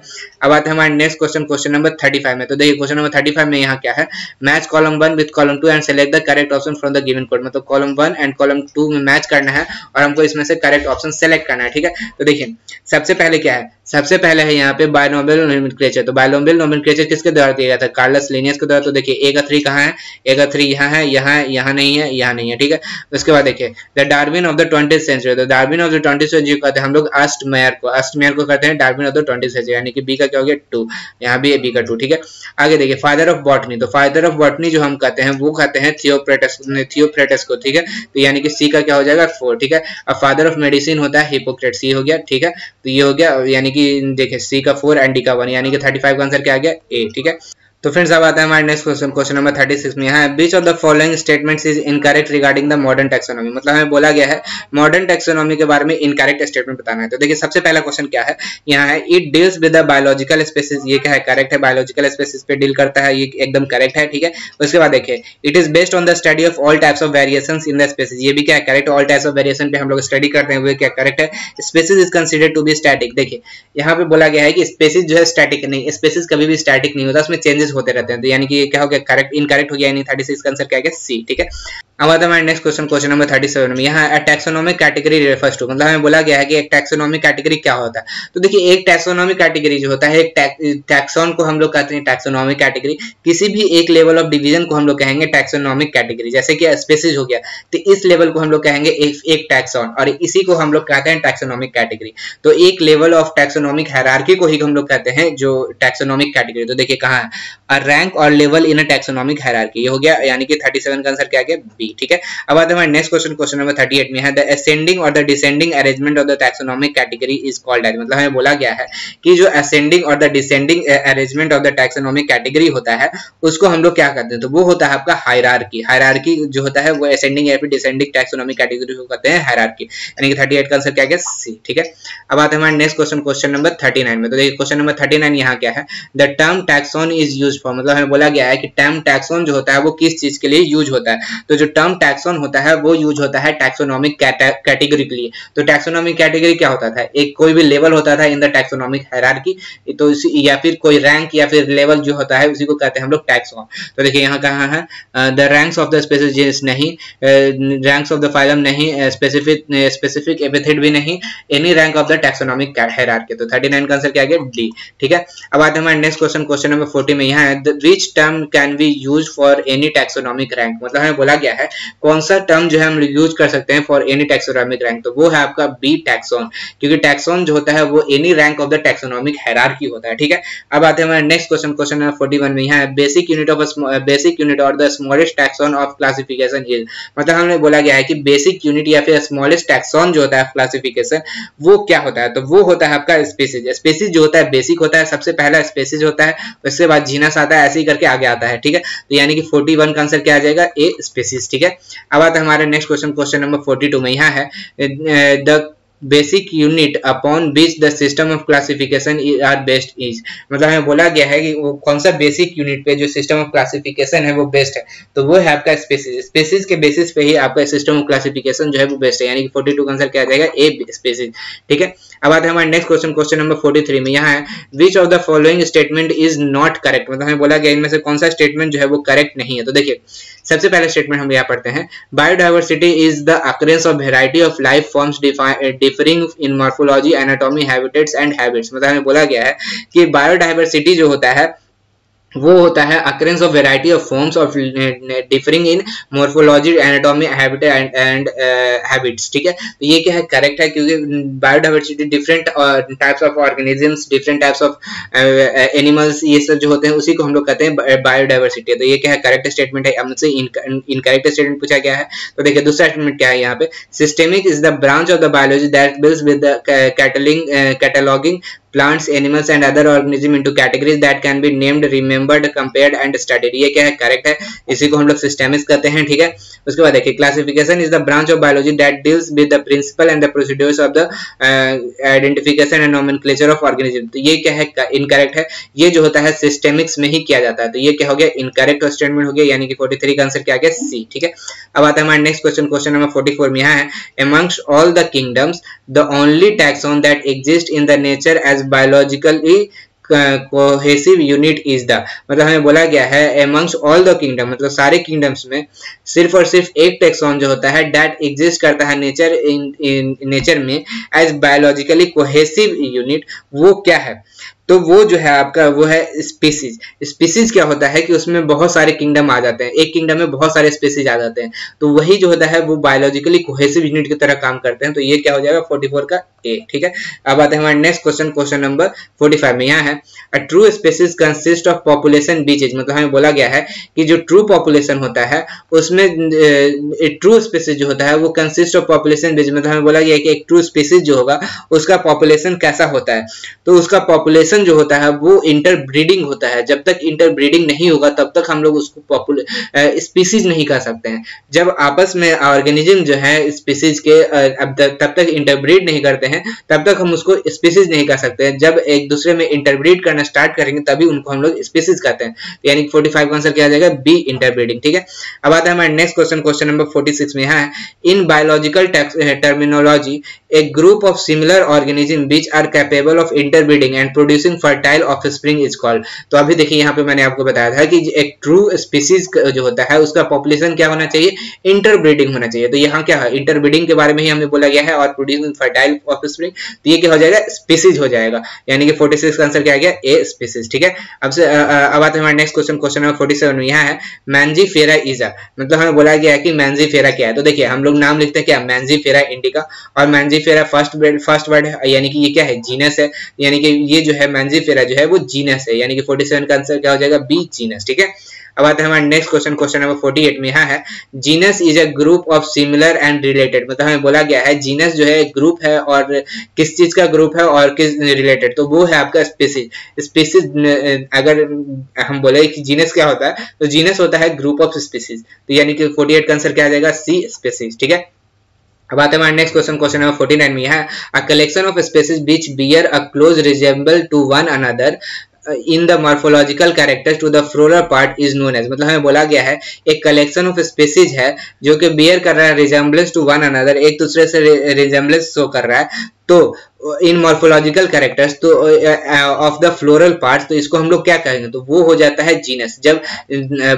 अब आते हैं हमारे next question question number thirty five में। तो देखिए क्वेश्चन नंबर थर्टी फाइव में यहाँ क्या है? Match column one with column two and select the correct option from the given code मतलब column one and column two में मैच करना है और हमको इसमें से करेक्ट ऑप्शन सेलेक्ट करना है, ठीक है? तो देखिए, सबसे पहले क्या है? सबसे पहले है यहाँ पे बायोनोबल नोमेनक्लेचर तो बायोनोबल नोमेनक्लेचर किसके द्वारा दिया गया था? कार्लस लिनियस के द्वारा। तो देखिए ए का थ्री कहाँ है? ए का थ्री यहाँ है, यहाँ यहाँ नहीं है, यहाँ नहीं है, ठीक है? उसके बाद देखिए the Darwin of the twenty century तो Darwin of the twenty century कहते हैं हम लोग अष्ट मेयर को। अष्ट मेयर को कहते हैं Darwin of the twenty century यानी कि बी का क्या हो गया? टू यहाँ भी बी का टू ठीक गया आगे देखिए फादर ऑफ़ बॉटनी तो फादर ऑफ़ बॉटनी जो हम कहते हैं, वो कहते हैं थियोप्रेटस थियोप्रेटस को, ठीक है? तो यानी कि सी का क्या हो जाएगा? फोर ठीक है? अब फादर ऑफ़ मेडिसिन होता है हिपोक्रेट सी हो गया, ठीक है? तो ये हो गया, यानी कि, देखिए सी का फोर एंड डी का वन यानी कि थर्टी फाइव का आंसर क्या आ गया? ए ठीक है? तो फ्रेंड्स अब आता है हमारे नेक्स्ट क्वेश्चन क्वेश्चन नंबर 36 में। यहाँ which of the following statements is incorrect regarding the modern taxonomy मतलब हमें बोला गया है मॉडर्न टेक्सोनॉमी के बारे में इनकरेक्ट स्टेटमेंट बताना है। तो देखिए, सबसे पहला क्वेश्चन क्या है? यहाँ है it deals with the biological species ये क्या है? करेक्ट है बायोलॉजिकल स्पेसिस पे डील करता है, ये एकदम करेक्ट है, ठीक है? उसके बाद देखिए it is based on the study of all types of variation in the species ये भी क्या है? Correct all types of variation पे हम लोग स्टडी करते हैं, वो क्या करेक्ट है? Species is considered to be static देखिए, यहाँ पे बोला गया है कि स्पेसिस जो है स्टैटिक नहीं स्पेसिस कभी भी स्टैटिक नहीं होता, उसमें चेंजेस होते रहते हैं। तो यानी कि क्या हो गया करेक्ट इनकरेक्ट हो गया यानी 36 का आंसर क्या गया सी ठीक है? अब आता है नेक्स्ट क्वेश्चन क्वेश्चन नंबर 37 में। यहाँ टैक्सोनॉमिक कैटेगरी रेफर्स टू मतलब हमें बोला गया है कि एक टैक्सोनॉमिक कैटेगरी क्या होता है। तो देखिए एक टैक्सोनॉमिक कैटेगरी जो होता है एक टैक्सोन को हम लोग कहते हैं टैक्सोनॉमिक कैटेगरी किसी भी एक लेवल ऑफ़ डिवीज़न को हम लोग कहेंगे टैक्सोनॉमिक कैटेगरी जैसे कि स्पेसिस हो गया। तो इस लेवल को हम लोग कहेंगे एक, एक टैक्सोन और इसी को हम लोग कहते हैं टैक्सोनॉमिक कैटेगरी तो एक लेवल ऑफ़ टैक्सोनॉमिक हैरार्की को ही हम लोग कहते हैं जो टैक्सोनॉमिक कैटेगरी तो देखिए कहाँ है? रैंक और level in a taxonomic hierarchy ये हो गया, यानी कि 37 का आंसर क्या गया? बी ठीक है? अब आते हैं नेक्स्ट क्वेश्चन क्वेश्चन नंबर 38 में है। द असेंडिंग और the descending arrangement of the taxonomic category is called as मतलब हमें बोला गया है कि जो असेंडिंग और the descending arrangement of the taxonomic category होता है, उसको हम लोग क्या करते हैं? तो वो होता है आपका हायरार्की हायरार्की जो होता है, वो असेंडिंग या फिर डिसेंडिंग टैक्सोनॉमिक कैटेगरी को कहते हैं हायरार्की यानी कि 38 का आंसर क्या गया? सी ठीक है? अब आते हैं हमारे नेक्स्ट क्वेश्चन क्वेश्चन नंबर 39 में। तो देखिए क्वेश्चन नंबर 39 यहाँ क्या है? The term taxon is use for मतलब हमें बोला गया है कि टर्म टैक्सोन जो होता है वो किस चीज़ के लिए यूज़ होता है? तो जो टर्म टैक्सोन होता है, वो यूज़ होता है टैक्सोनॉमिक कैटेगरी के लिए। तो टैक्सोनॉमिक कैटेगरी क्या होता था? एक कोई भी लेवल होता था इन द टैक्सोनॉमिक हैरार्की तो या फिर कोई रैंक या फिर लेवल जो होता है, उसी को कहते हैं हम लोग टैक्सोन तो देखिए यहाँ कहा है? The ranks of the species नहीं रैंक्स ऑफ़ द फाइलम नहीं स्पेसिफिक स्पेसिफिक एपिथेट भी नहीं any rank of the taxonomic hierarchy तो 39 का आंसर क्या गया? डी ठीक है? अब आते हैं हमारे नेक्स्ट क्वेश्चन क्वेश्चन नंबर 40 में यहाँ है which term can be use for any taxonomic rank मतलब हमें बोला गया है, कौन सा टर्म जो है हम यूज़ कर सकते हैं फॉर एनी टैक्सोनॉमिक रैंक तो वो है आपका बी टैक्सोन क्योंकि टैक्सोन जो होता है, वो any rank of the taxonomic hierarchy होता है, ठीक है? अब आते हैं हमारे नेक्स्ट क्वेश्चन क्वेश्चन नंबर 41 में, यहाँ basic unit of basic unit और the smallest taxon of classification is मतलब हमने बोला गया है कि बेसिक यूनिट या फिर स्मॉलेस्ट टैक्सोन जो होता है क्लासिफिकेशन वो क्या होता है? तो वो होता है आपका स्पेसिस स्पेसिस जो होता है बेसिक होता है, सबसे पहला स्पेसिस होता है, उसके बाद जीनस आता है, ऐसे ही करके आगे आता है, ठीक है? तो यानी कि 41 का आंसर क्या आ जाएगा? ए स्पेसिस ठीक है? अब आता है हमारे नेक्स्ट क्वेश्चन क्वेश्चन नंबर 42 में, यहाँ है the basic unit upon which the system of classification are best is मतलब हमें बोला गया है कि वो कौन सा बेसिक यूनिट पे जो सिस्टम ऑफ़ क्लासिफिकेशन है वो बेस्ट है। तो वो है आपका स्पेसिस स्पेसिस के बेसिस पे ही आपका सिस्टम ऑफ़ क्लासिफिकेशन जो है वो बेस्ट है। यानी कि 42 का आंसर क्या आ जाएगा ए स्पेसिस ठीक है? अब आते हैं हमारे नेक्स्ट क्वेश्चन क्वेश्चन नंबर 43 में। यहाँ है which of the following statement is not correct मतलब हमें बोला गया इनमें से कौन सा स्टेटमेंट जो है वो करेक्ट नहीं है। तो देखिए, सबसे पहले स्टेटमेंट हम यहाँ पढ़ते हैं। Biodiversity is the occurrence of variety of life forms differing in morphology anatomy habitats and habits मतलब हमें बोला गया है कि बायोडाइवर्सिटी जो होता है वो होता है occurrence of variety of forms of differing in morphology anatomy habit and habits ठीक है? तो ये क्या है? करेक्ट है क्योंकि biodiversity different types of organisms different types of animals ये सब जो होते हैं, उसी को हम लोग कहते हैं बायोडाइवर्सिटी तो ये क्या है? करेक्ट स्टेटमेंट है। हमसे इनकरेक्ट स्टेटमेंट पूछा गया है। तो देखिए, दूसरा स्टेटमेंट क्या है यहाँ पे? Systemic is the branch of the biology that deals with cataloguing cataloguing plants, animals and other organism into categories that can be named, remembered, compared and studied. ये क्या है? करेक्ट है? इसी को हम लोग सिस्टेमिक्स कहते हैं, ठीक है? उसके बाद देखिए classification is the branch of biology that deals with the principle and the procedures of the identification and nomenclature of organism तो ये क्या है? इनकरेक्ट है। ये जो होता है सिस्टेमिक्स में ही किया जाता है। तो ये क्या हो गया? इनकरेक्ट स्टेटमेंट हो गया, यानी कि 43 का आंसर क्या गया? सी ठीक है? अब आता है हमारा नेक्स्ट क्वेश्चन क्वेश्चन नंबर 44 में यहाँ है। Amongst all the kingdoms, the only taxon that exists in the nature as biologically cohesive unit is the मतलब हमें बोला गया है एमंग्स ऑल द किंगडम मतलब सारे किंगडम्स में, सिर्फ़ और सिर्फ़ एक टेक्सॉन जो होता है डेट एग्जिस्ट करता है नेचर इन नेचर में एज बायोलॉजिकली कोहेसिव यूनिट वो क्या है? तो वो जो है आपका, वो है स्पीसीज स्पीसीज क्या होता है कि उसमें बहुत सारे किंगडम आ जाते हैं. एक किंगडम में बहुत सारे स्पीसीज आ जाते हैं. तो वही जो होता है, वो बायोलॉजिकली कोहेसिव यूनिट की तरह काम करते हैं. तो ये क्या हो जाएगा? 44 का ए ठीक है? अब आते हैं हमारे नेक्स्ट क्वेश्चन क्वेश्चन नंबर 45 में. यहाँ है a true species consist of population which मतलब हमें बोला गया है कि जो ट्रू पॉपुलेशन होता है, उसमें ट्रू स्पीसीज जो होता है, वो कंसिस्ट ऑफ़ पॉपुलेशन बीच मतलब हमें बोला गया है कि एक ट्रू स्पीसीज जो होगा, उसका पॉपुलेशन कैसा होता है? तो उसका पॉपुलेशन जो होता है, वो इंटरब्रीडिंग होता है। जब तक इंटरब्रीडिंग नहीं होगा, तब तक हम लोग उसको स्पीसीज नहीं कह सकते हैं। जब आपस में ऑर्गेनिज्म जो है स्पीसीज के तब तक इंटरब्रीड नहीं करते हैं, तब तक हम उसको स्पीसीज नहीं कह सकते हैं। जब एक दूसरे में इंटरब्रीड करना स्टार्ट करेंगे, तभी उनको हम लोग स्पीसीज कहते हैं। तो यानी फोर्टी फाइव आंसर क्या जाएगा बी इंटरब्रीडिंग ठीक है? अब आता है हमारे next question question number forty six में है in biological terminology a group of similar organism which are capable of interbreeding and producing fertile offspring is called तो अभी देखिए, यहाँ पे मैंने आपको बताया था कि एक ट्रू स्पीसीज जो होता है, उसका पॉपुलेशन क्या होना चाहिए? इंटरब्रीडिंग होना चाहिए। तो यहाँ क्या है? इंटरब्रीडिंग के बारे में ही हमें बोला गया है और प्रोड्यूसिंग फर्टाइल ऑफ़ स्प्रिंग ये क्या हो जाएगा? स्पीसीज हो जाएगा। यानी कि 46 का आंसर क्या गया? ए स्पीसीज ठीक है? अब से अब आते हैं हमारे नेक्स्ट क्वेश्चन क्वेश्चन नंबर 47 में यहाँ है मैंजी फेरा इजा मतलब हमें बोला गया है कि मैंजी फेरा क्या है। तो देखिए, हम लोग नाम लिखते हैं क्या? मैंजी फेरा इंडिका और मैंजी फेरा फ़र्स्ट फ़र्स्ट वर्ड यानी कि ये क्या है? जीनस है। यानी कि ये जो है मैंजी फेरा जो है वो जीनस है, यानी कि 47 का आंसर क्या हो जाएगा? बी जीनस ठीक है? अब आते हैं हमारे नेक्स्ट क्वेश्चन क्वेश्चन नंबर 48 में यहाँ है। Genus is a group of similar and related मतलब हमें बोला गया है जीनस जो है ग्रुप है और किस चीज़ का ग्रुप है और किस रिलेटेड तो वो है आपका स्पीसीज स्पीसीज अगर हम बोले कि जीनस क्या होता है तो जीनस होता है ग्रुप ऑफ़ स्पीसीज तो यानी कि 48 का आंसर क्या आ जाएगा? सी स्पीसीज ठीक है? अब आते हैं नेक्स्ट क्वेश्चन क्वेश्चन नंबर 49 में है a collection of species which bear a close resemble to one another in the morphological character to the floral part is known as मतलब हमें बोला गया है, एक कलेक्शन ऑफ़ स्पेसिज है, जो कि बियर कर रहा है रिजेंबलेंस टू वन अनदर एक दूसरे से रिजेंबलेंस शो कर रहा है। तो इन मॉर्फोलॉजिकल कैरेक्टर्स तो ऑफ़ द फ्लोरल पार्ट तो इसको हम लोग क्या कहेंगे? तो वो हो जाता है जीनस जब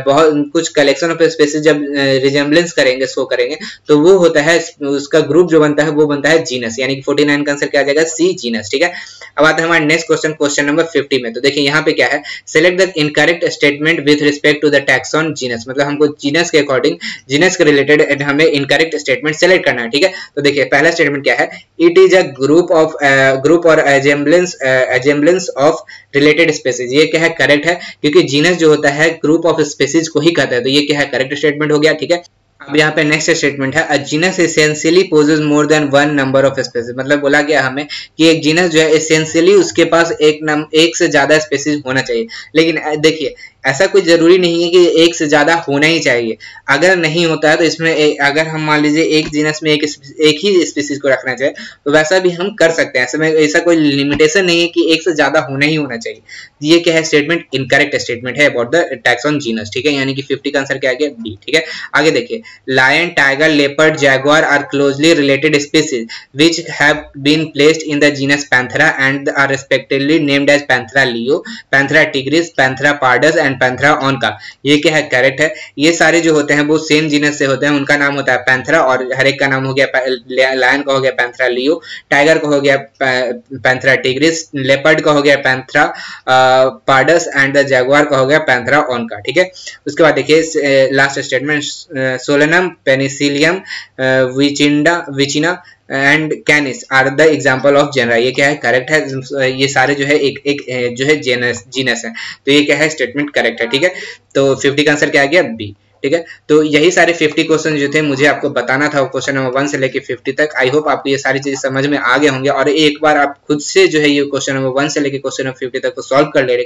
बहुत, कुछ कलेक्शन ऑफ़ स्पेसिस जब रिजेम्बलेंस करेंगे शो करेंगे तो वो होता है, उसका ग्रुप जो बनता है, वो बनता है जीनस यानी कि 49 का आंसर क्या आ जाएगा? सी जीनस ठीक है? अब आते हैं हमारे नेक्स्ट क्वेश्चन क्वेश्चन नंबर 50 में. तो देखिए, यहाँ पे क्या है? Select the incorrect statement with respect to the taxon genus मतलब हमको जीनस के अकॉर्डिंग जीनस के रिलेटेड हमें इनकरेक्ट स्टेटमेंट सेलेक्ट करना है. ठीक है? तो देखिए, पहला स्टेटमेंट क्या है? It is a group of group और assemblage assemblage of related species ये क्या है? करेक्ट है, क्योंकि जीनस जो होता है ग्रुप ऑफ़ स्पेसिस को ही कहता है। तो ये क्या है? करेक्ट स्टेटमेंट हो गया, ठीक है? अब यहाँ पे नेक्स्ट स्टेटमेंट है। Genus essentially possess more than one number of species मतलब बोला गया हमें कि एक जीनस जो है एसेंशियली उसके पास एक नम एक से ज़्यादा स्पेसीज होना चाहिए। लेकिन, देखिए ऐसा कोई ज़रूरी नहीं है कि एक से ज़्यादा होना ही चाहिए। अगर नहीं होता है तो इसमें ए, अगर हम मान लीजिए एक जीनस में एक एक ही स्पीसीज को रखना चाहिए तो वैसा भी हम कर सकते हैं। ऐसे में ऐसा कोई लिमिटेशन नहीं है कि एक से ज़्यादा होना ही होना चाहिए। ये क्या है स्टेटमेंट इनकरेक्ट स्टेटमेंट है about the taxon genus ठीक है? यानी कि फिफ्टी का आंसर क्या आ गया बी ठीक है? आगे देखिए। Lion tiger leopard jaguar are closely related species which have been placed in the genus Panthera and are respectively named as Panthera leo Panthera tigris Panthera pardus and Panthera onca का। ये क्या है? Correct है। ये सारे जो होते हैं, वो सेम जीनस से होते हैं। उनका नाम होता है पैंथरा और हर एक का नाम हो गया लायन का हो गया पैंथरा लियो टाइगर का हो गया पैंथरा टिग्रिस लेपर्ड का हो गया Panthera pardus and the jaguar का हो गया पैंथरा ऑन का। ठीक है? उसके बाद देखिए लास्ट स्टेटमेंट सोलनम पेनिसिलियम विचिंडा विचिना and Canis are the example of genera ये क्या है? करेक्ट है? ये सारे जो है एक एक जो है जेनस जीनस है। तो ये क्या है? स्टेटमेंट करेक्ट है, ठीक है? तो 50 का आंसर क्या आ गया? बी ठीक है? तो यही सारे 50 क्वेश्चन जो थे, मुझे आपको बताना था क्वेश्चन नंबर वन से लेके 50 तक। आई होप आपको ये सारी चीज़ें समझ में आ गए होंगे। और एक बार आप खुद से जो है ये क्वेश्चन नंबर वन से लेके क्वेश्चन नंबर 50 तक को सॉल्व कर ले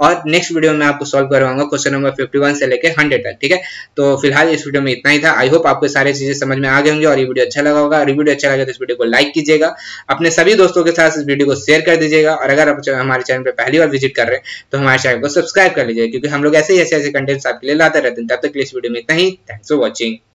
और नेक्स्ट वीडियो में आपको सॉल्व करवाऊँगा क्वेश्चन नंबर 51 से लेकर हंड्रेड तक, ठीक है? तो फ़िलहाल इस वीडियो में इतना ही था। आई होप आपको सारी चीज़ें समझ में आ गए होंगे और ये वीडियो अच्छा लगा होगा। और वीडियो अच्छा लगा तो इस वीडियो को लाइक कीजिएगा। अपने सभी दोस्तों के साथ इस वीडियो को शेयर कर दीजिएगा। और अगर आप हमारे चैनल पर पहली बार विज़िट कर रहे हैं तो हमारे चैनल को सब्सक्राइब कर लीजिए क्योंकि हम लोग ऐसे ही ऐसे ऐसे कंटेंट्स आपके लिए लाते रहते हैं। तब तक इस वीडियो में इतना ही Thanks for watching.